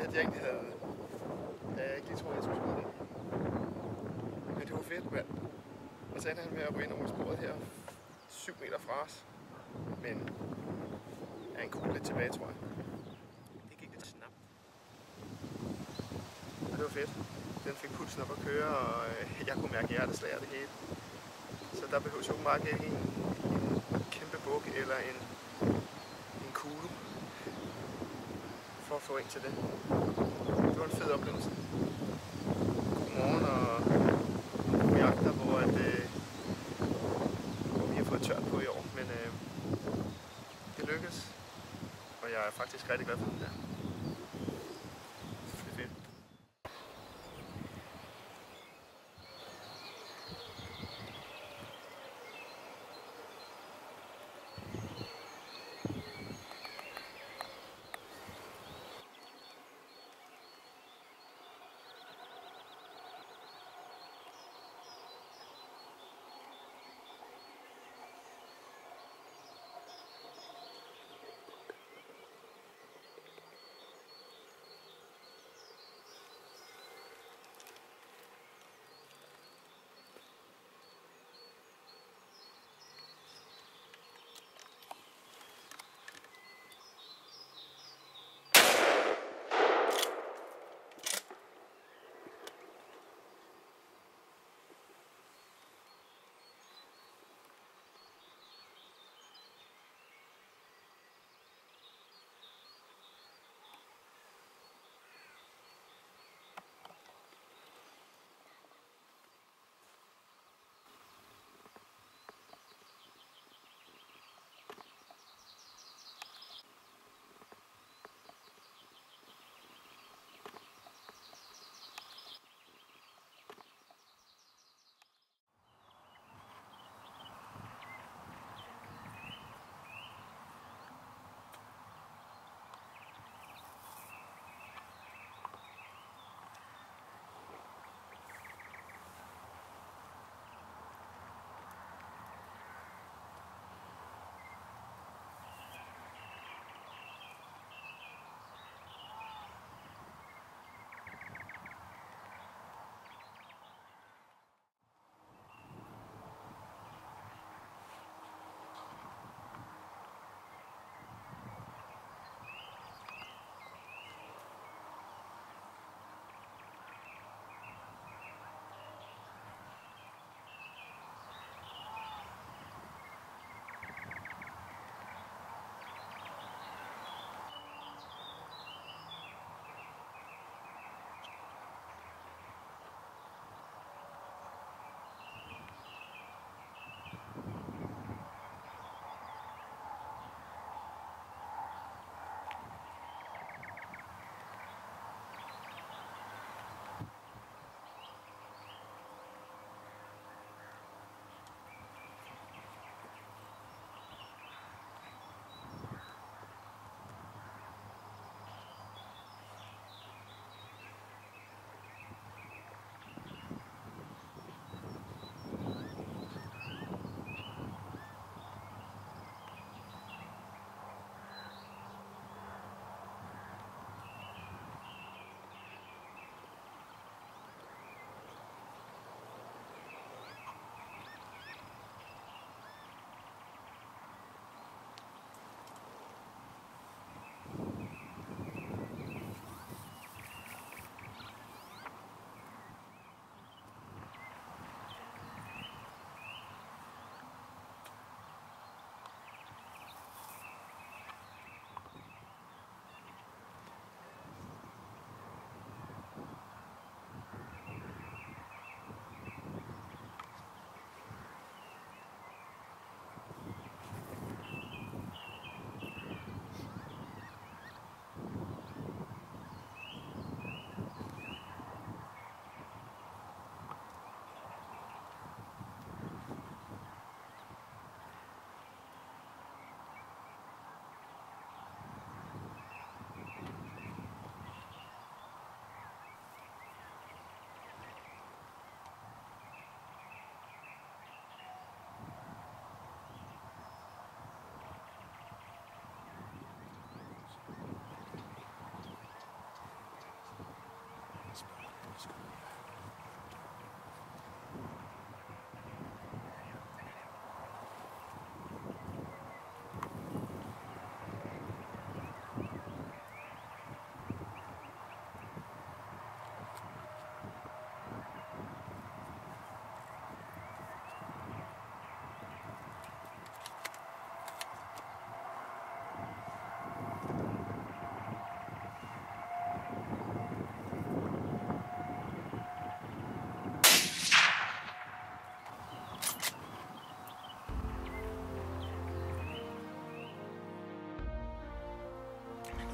At jeg egentlig havde... Ja, jeg ikke lige troede, jeg skulle skyde det. Men det var fedt, mand. Og så endte han med at gå ind over sporet her, 7 meter fra os. Men han en lidt tilbage, tror jeg. Det gik lidt snabbt. Og det var fedt. Den fik pulsen op at køre, og øh, jeg kunne mærke hjerteslag og det hele. Så der behøves jo meget ikke en, en kæmpe buk eller en kugle for at få ind til det. Det var en fed oplevelse. Godmorgen og nogle jagter, hvor, at, øh, hvor vi har fået tørt på i år, men øh, det lykkedes, og jeg er faktisk rigtig glad for den der.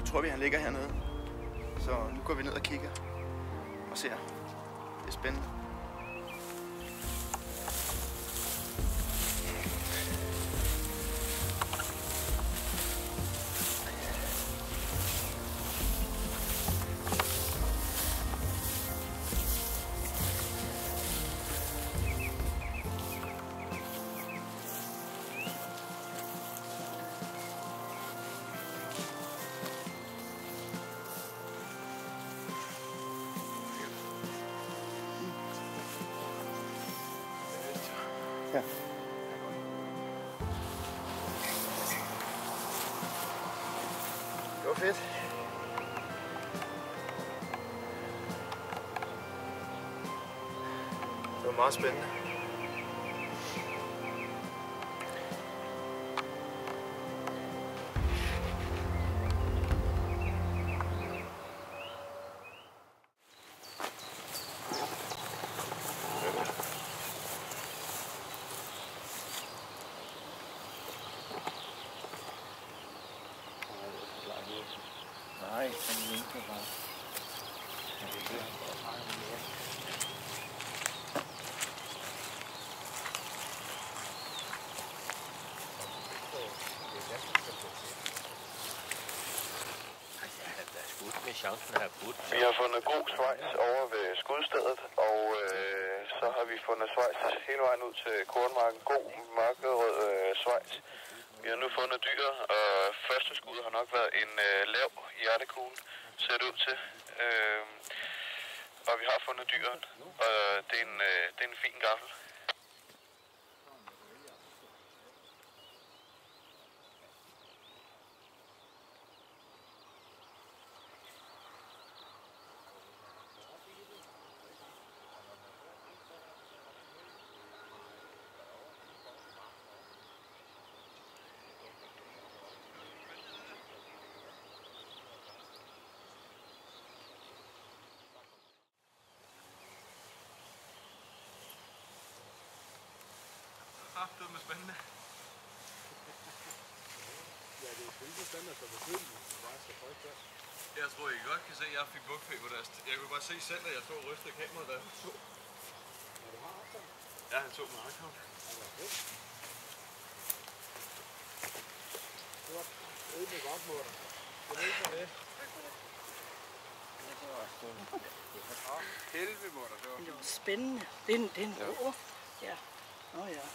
Tror vi, han ligger hernede. Så nu går vi ned og kigger og ser. Det er spændende. Fedt. Det var meget spændende. Skudt med chancen har budt. Vi har fundet god svejs over ved skudstedet, og øh, så har vi fundet svejs hele vejen ud til kornmarken. God, mørkerød øh, svejs. Vi har nu fundet dyr, og første skud har nok været en øh, lav hjertekugle, ser det ud til. Øh, og vi har fundet dyret, og det er en, øh, det er en fin gaffel. Det var spændende. Ja, det er selvfølgelig spændende, så selvfølgelig bare så højt der. Jeg tror, I godt kan se, at jeg fik bukfeber der. Jeg kunne bare se selv, at jeg stod og rystede kameraet der. Så. Når du har afstand, Ja, han tog mig aktiv. er det fedt. Godt. Øde godt, Morten. Det er ikke for det. Helvede, Morten. Det var Det var spændende. Det er en, det er en råber. Ja. Nå ja.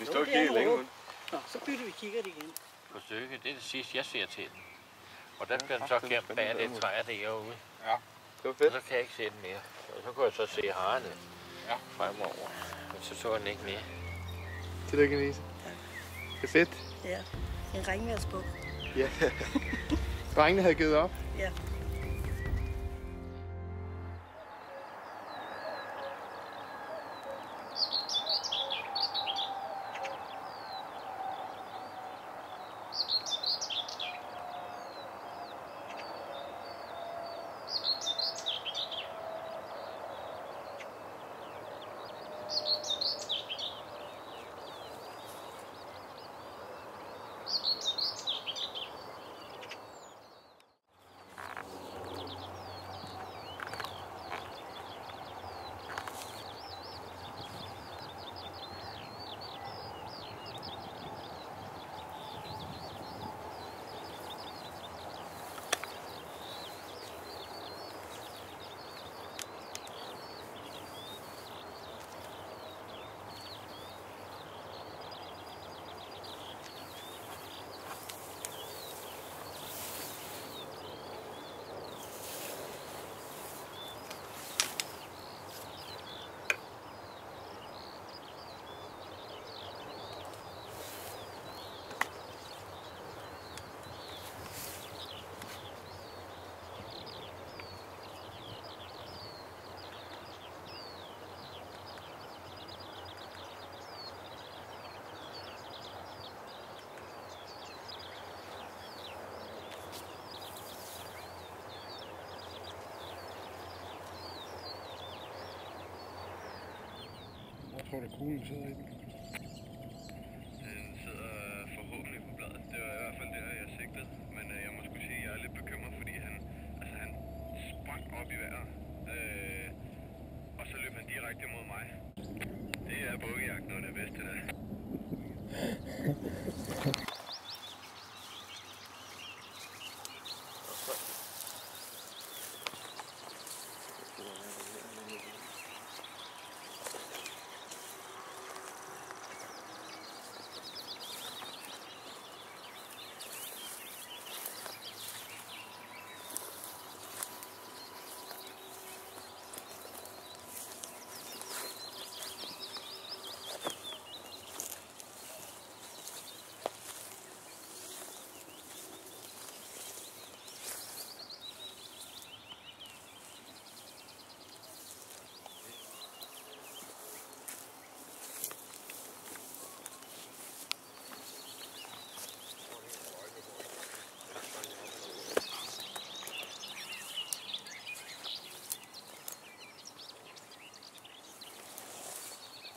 Vi stod og kiggede længe, Nå, så bytter vi kigger det igen. På stykket, det er det sidste, jeg ser til den. Og der bliver den så gemt bag det træ derude. Det var Og så kan jeg ikke se den mere. Og så kunne jeg så se harerne ja. fremover. Men så så den ikke mere. Tillykke, Lise. Det er fedt. Ja. En regnværsbog. Ja. Drengene havde givet op. Ja. Jeg tror, det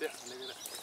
Déjale, mira.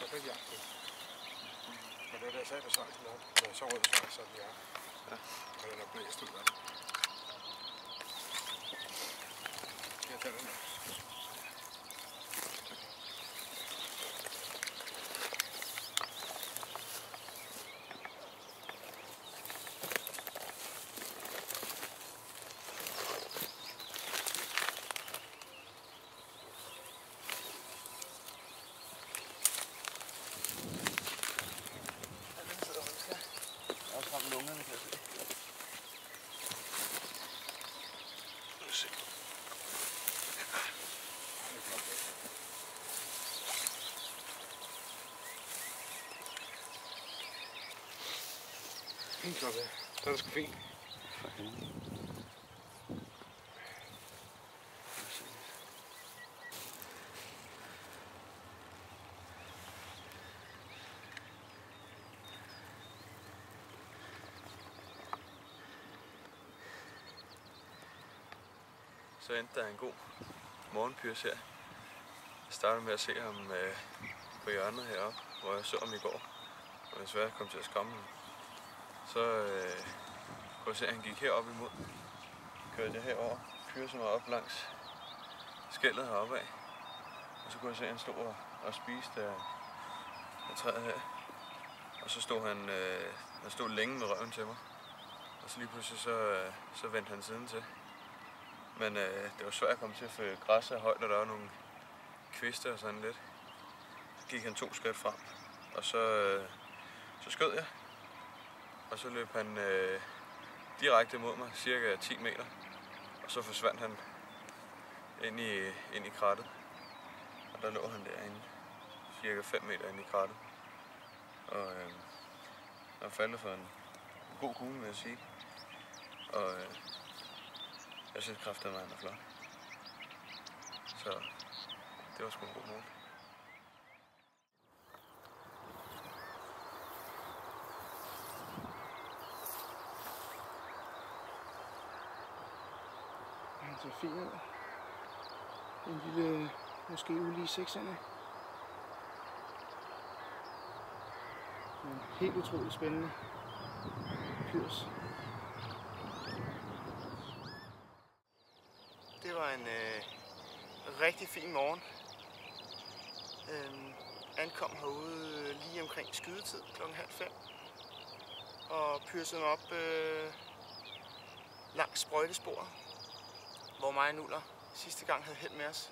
Perfekt, perfekt jagt. Men det var da jeg sagde på sejsen op, når jeg så rød sejs, så den er. Ja. Og den er blæst ud af den. Skal jeg tage den? Også Fint så det. Så er det sgu fint. Så endte der en god morgenpyrs her. Jeg startede med at se ham øh, på hjørnet heroppe, hvor jeg så ham i går. Og desværre kom til at skræmme ham. Så øh, kunne jeg se, at han gik herop imod. Kørte jeg herover, kørte mig op langs skældet heroppe af. Og så kunne jeg se, at han stod og, og spiste af, af træet her. Og så stod han, øh, han stod længe med røven til mig. Og så lige pludselig så, øh, så vendte han siden til. Men øh, det var svært at komme til, for græsset er højt, og der var nogle kviste og sådan lidt. Så gik han to skridt frem, og så, øh, så skød jeg. Og så løb han øh, direkte mod mig, cirka 10 meter. Og så forsvandt han ind i, ind i krattet. Og der lå han derinde, cirka 5 meter ind i krattet. Og øh, han faldt for en, en god kugle, vil jeg sige. Og øh, jeg synes kraftigt, at han er flot. Så det var sgu en god morgen. Fin ud. En lille, måske ulige sekserne. Men helt utroligt spændende. Pyrs. Det var en øh, rigtig fin morgen. Øhm, ankom herude lige omkring skydetid klokken halv fem. Og pyrsede mig op øh, langs sprøjtesporet, hvor mig og Nuller sidste gang havde held med os.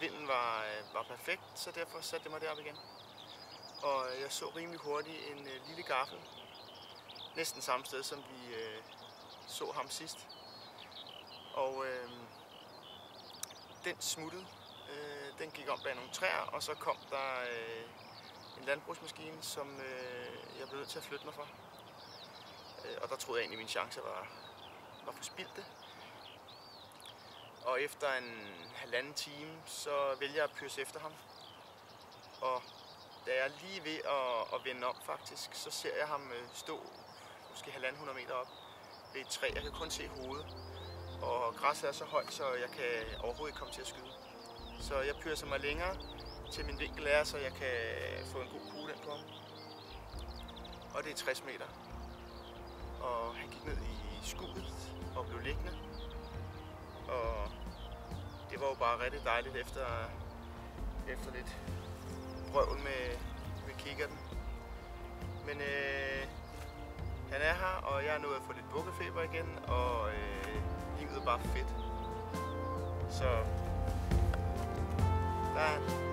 Vinden var, øh, var perfekt, så derfor satte jeg mig derop igen. Og øh, jeg så rimelig hurtigt en øh, lille gaffel. Næsten samme sted, som vi øh, så ham sidst. Og øh, den smuttede. Øh, den gik om bag nogle træer, og så kom der øh, en landbrugsmaskine, som øh, jeg blev nødt til at flytte mig fra. Øh, og der troede jeg egentlig, at mine chancer var, var forspildte. Og efter en halvanden time, så vælger jeg at pyrse efter ham. Og da jeg er lige ved at, at vende om faktisk, så ser jeg ham øh, stå måske halvanden hundrede meter op ved et træ. Jeg kan kun se hovedet. Og græsset er så højt, så jeg kan overhovedet ikke komme til at skyde. Så jeg pyrser mig længere til min vinkel er, så jeg kan få en god kugle ind på ham. Og det er 60 meter. Og han gik ned i skuddet og blev liggende. Og det var jo bare rigtig dejligt efter, efter lidt brøvl med, med kikkerten. Men øh, han er her, og jeg er nået at få lidt bukkefeber igen, og øh, livet er bare fedt. Så der er han.